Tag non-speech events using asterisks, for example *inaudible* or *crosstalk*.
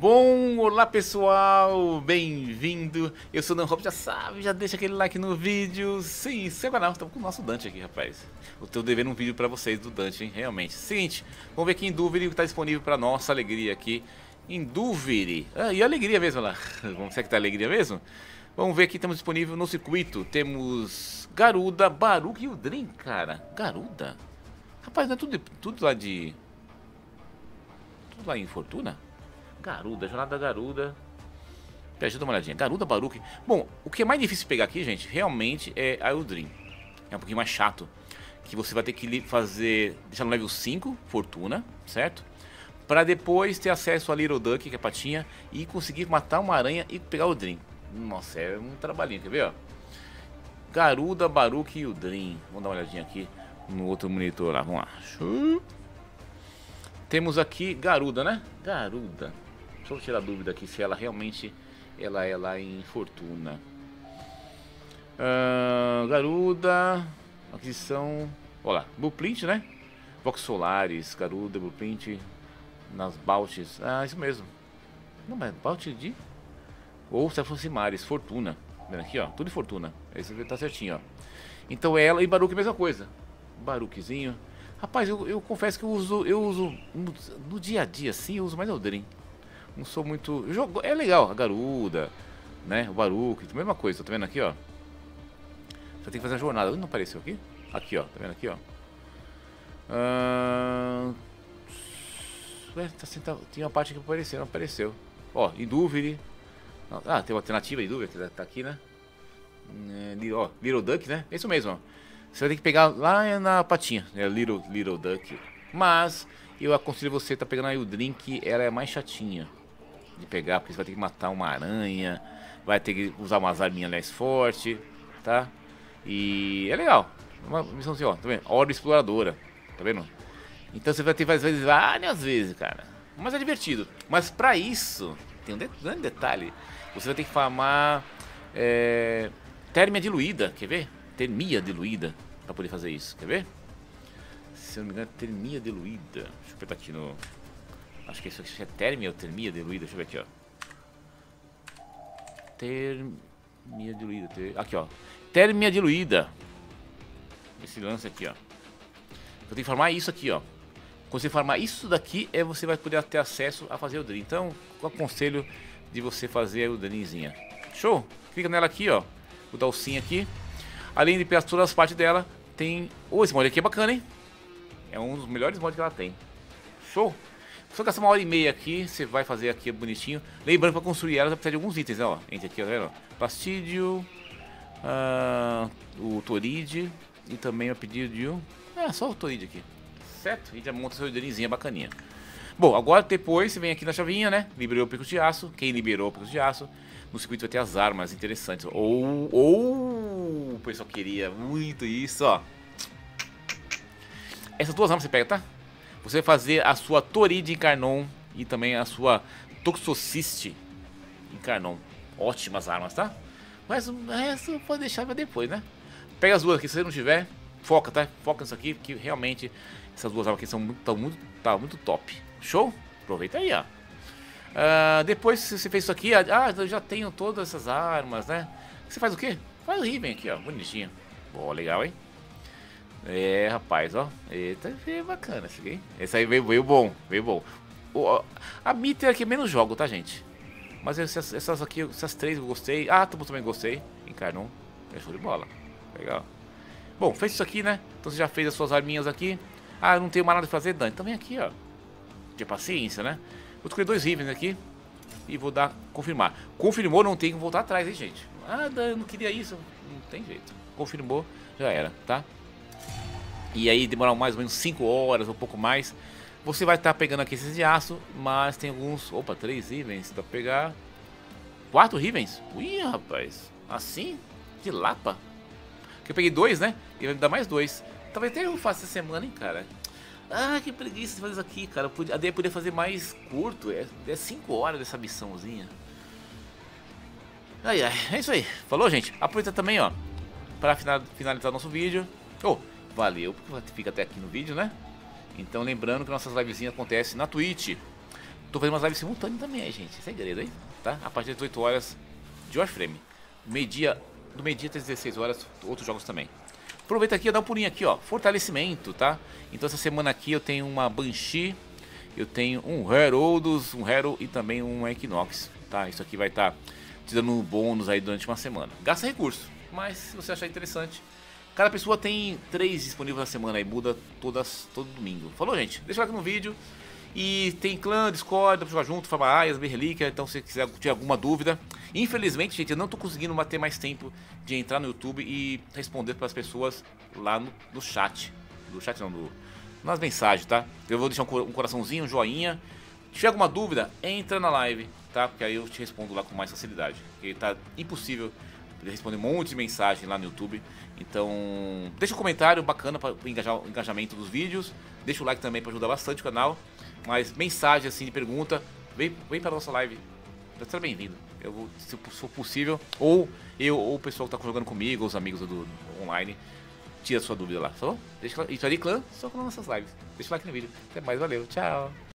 Bom, olá pessoal, bem-vindo. Eu sou o Dan Hop, já sabe, já deixa aquele like no vídeo. Sim, se canal, estamos com o nosso Dante aqui, rapaz. Eu tô devendo um vídeo pra vocês do Dante, hein, realmente. Seguinte, vamos ver aqui em Duviri o que tá disponível pra nossa alegria aqui. Em Duviri. Ah, e alegria mesmo lá. *laughs* Vamos ver que tá alegria mesmo? Vamos ver aqui, estamos disponível no circuito. Temos Garuda, Baruch e o Dream, cara. Garuda? Rapaz, não é tudo, tudo lá de... Tudo lá em Fortuna? Garuda, Jornada da Garuda. Dar uma olhadinha. Garuda, Baruch. Bom, o que é mais difícil pegar aqui, gente, realmente é a Eldrin. É um pouquinho mais chato. Que você vai ter que fazer, deixar no level 5, Fortuna, certo? Para depois ter acesso a Little Duck, que é a patinha, e conseguir matar uma aranha e pegar o Dream. Nossa, é um trabalhinho, quer ver, ó? Garuda, Baruch e o Dream. Vamos dar uma olhadinha aqui no outro monitor lá, vamos lá. Temos aqui Garuda, né? Garuda. Eu tirar dúvida aqui se ela realmente ela é lá em Fortuna. Uh, Garuda, aquisição, olha lá, Blueprint, né? Vox Solares, Garuda, Blueprint, nas Baltes, ah, isso mesmo. Não, mas Balte de... Ou se fosse Mares, Fortuna. Vendo aqui, ó, tudo de Fortuna. Esse tá certinho, ó. Então ela e Baruque mesma coisa. Baruquezinho. Rapaz, eu, eu confesso que eu uso, eu uso no, no dia a dia, assim, eu uso mais Dream. Não sou muito... Jogo, é legal, a Garuda, né? O Baruque, mesma coisa, tá vendo aqui, ó? Só tem que fazer a jornada. Onde não apareceu aqui? Aqui, ó, tá vendo aqui, ó? Ah... Ué, tá, tá, tinha uma parte que apareceu, não apareceu. Ó, em Duviri. Ah, tem uma alternativa em Duviri, que tá aqui, né? É, ó, Little Duck, né? É isso mesmo, ó. Você vai ter que pegar lá na patinha, é Little, Little Duck. Mas eu aconselho você tá pegando aí o drink, ela é mais chatinha de pegar, porque você vai ter que matar uma aranha, vai ter que usar umas arminhas mais fortes, tá? E é legal. Uma missão assim, ó, tá vendo? Hora exploradora, tá vendo? Então você vai ter várias vezes, várias vezes, cara. Mas é divertido. Mas pra isso, tem um grande detalhe. Você vai ter que farmar é, térmia diluída, quer ver? Termia diluída, pra poder fazer isso, quer ver? Se eu não me engano, termia diluída. Deixa eu apertar aqui no... Acho que isso é térmia ou termia diluída, deixa eu ver aqui, ó. Termia diluída, ter... aqui, ó. Térmia diluída. Esse lance aqui, ó. Eu tenho que formar isso aqui, ó. Quando você formar isso daqui, é você vai poder ter acesso a fazer o drill. Então, eu aconselho de você fazer o drillzinha. Show? Clica nela aqui, ó. O dalcinho aqui. Além de pegar todas as partes dela, tem... Oh, esse mod aqui é bacana, hein? É um dos melhores mods que ela tem. Show? Só gastar uma hora e meia aqui, você vai fazer aqui bonitinho. Lembrando, para construir ela, você precisa de alguns itens, né? Ó, entre aqui, ó, tá vendo? Plastídio, uh, o Toride e também o pedido de um... É, só o Toride aqui. Certo? E já monta seu ideirinha bacaninha. Bom, agora depois você vem aqui na chavinha, né? Liberou o pico de aço. Quem liberou o pico de aço, no circuito vai ter as armas interessantes. Ou, ou o pessoal queria muito isso, ó. Essas duas armas você pega, tá? Você vai fazer a sua Toride Incarnon e também a sua Toxociste Incarnon. Ótimas armas, tá? Mas o resto pode deixar pra depois, né? Pega as duas aqui, se você não tiver, foca, tá? Foca nisso aqui, porque realmente essas duas armas aqui são muito, tão muito, tá muito top. Show? Aproveita aí, ó. Uh, depois que você fez isso aqui, ah, eu já tenho todas essas armas, né? Você faz o quê? Faz o Riven aqui, ó, bonitinho. Boa, legal, hein? É, rapaz, ó. Eita, veio bacana esse aqui. Esse aí veio, veio bom, veio bom. O, a Mitter aqui menos jogo, tá, gente? Mas essas, essas aqui, essas três eu gostei. Ah, Tubu também gostei. Encarnou. É show de bola. Legal. Bom, fez isso aqui, né? Então você já fez as suas arminhas aqui. Ah, não tenho mais nada de fazer, Dani. Então vem aqui, ó. De paciência, né? Vou escolher dois Rivens aqui. E vou dar confirmar. Confirmou, não tem que voltar atrás, hein, gente? Ah, eu não queria isso. Não tem jeito. Confirmou, já era, tá? E aí demorar mais ou menos 5 horas ou um pouco mais, você vai estar tá pegando aqui esses de aço, mas tem alguns, opa, 3 rivens, dá pra pegar 4 rivens? Ui, rapaz, assim? De lapa? Que eu peguei dois, né? E vai me dar mais dois. Talvez até eu faça essa semana, hein, cara. Ah, que preguiça de fazer isso aqui, cara. A ideia podia fazer mais curto. É 5 é horas dessa missãozinha. Ai, ai. É isso aí. Falou, gente? Aproveita também, ó. Pra finalizar nosso vídeo. Oh, valeu, porque fica até aqui no vídeo, né? Então lembrando que nossas livezinhas acontecem na Twitch. Tô fazendo umas lives simultâneas também, gente. Segredo, hein? Tá? A partir das 18 horas de Warframe. Meio-dia, do meio-dia até as 16 horas, outros jogos também. Aproveita aqui e dá um pulinho aqui, ó. Fortalecimento, tá? Então essa semana aqui eu tenho uma Banshee, eu tenho um Heraldus, um Hero e também um Equinox, tá? Isso aqui vai estar tá te dando um bônus aí durante uma semana. Gasta recurso, mas se você achar interessante, cada pessoa tem três disponíveis na semana aí, muda todas, todo domingo. Falou, gente? Deixa o like no vídeo. E tem clã, Discord, dá pra jogar junto, Fama Aias, Relíquia, então se quiser ter alguma dúvida. Infelizmente, gente, eu não tô conseguindo ter mais tempo de entrar no YouTube e responder para as pessoas lá no, no, chat. No chat não, no, nas mensagens, tá? Eu vou deixar um coraçãozinho, um joinha. Se tiver alguma dúvida, entra na live, tá? Porque aí eu te respondo lá com mais facilidade. Porque tá impossível responder um monte de mensagem lá no YouTube. Então, deixa um comentário bacana para engajar o engajamento dos vídeos. Deixa o like também para ajudar bastante o canal. Mas mensagem assim de pergunta, vem, vem para nossa live. Seja bem-vindo. Eu vou, se for possível, ou eu ou o pessoal que está jogando comigo, os amigos do, online, tira sua dúvida lá, tá bom? Deixa isso ali, clã, só com nossas lives. Deixa o like no vídeo. Até mais, valeu, tchau.